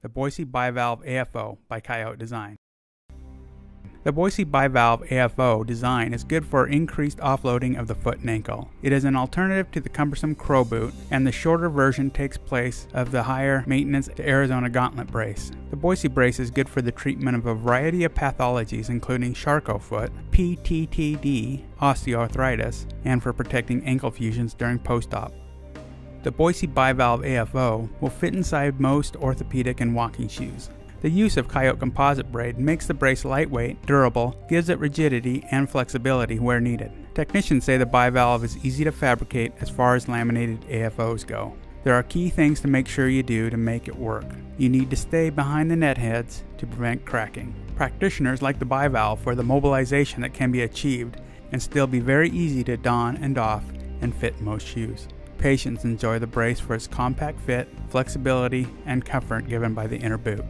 the Boise Bivalve AFO by Coyote Design. The Boise Bivalve AFO design is good for increased offloading of the foot and ankle. It is an alternative to the cumbersome Crow boot, and the shorter version takes place of the higher maintenance Arizona Gauntlet brace. The Boise brace is good for the treatment of a variety of pathologies including Charcot foot, PTTD, osteoarthritis, and for protecting ankle fusions during post-op. The Boise Bivalve AFO will fit inside most orthopedic and walking shoes. The use of Coyote composite braid makes the brace lightweight, durable, gives it rigidity and flexibility where needed. Technicians say the bivalve is easy to fabricate as far as laminated AFOs go. There are key things to make sure you do to make it work. You need to stay behind the met heads to prevent cracking. Practitioners like the bivalve for the mobilization that can be achieved and still be very easy to don and off and fit most shoes. Patients enjoy the brace for its compact fit, flexibility, and comfort given by the inner boot.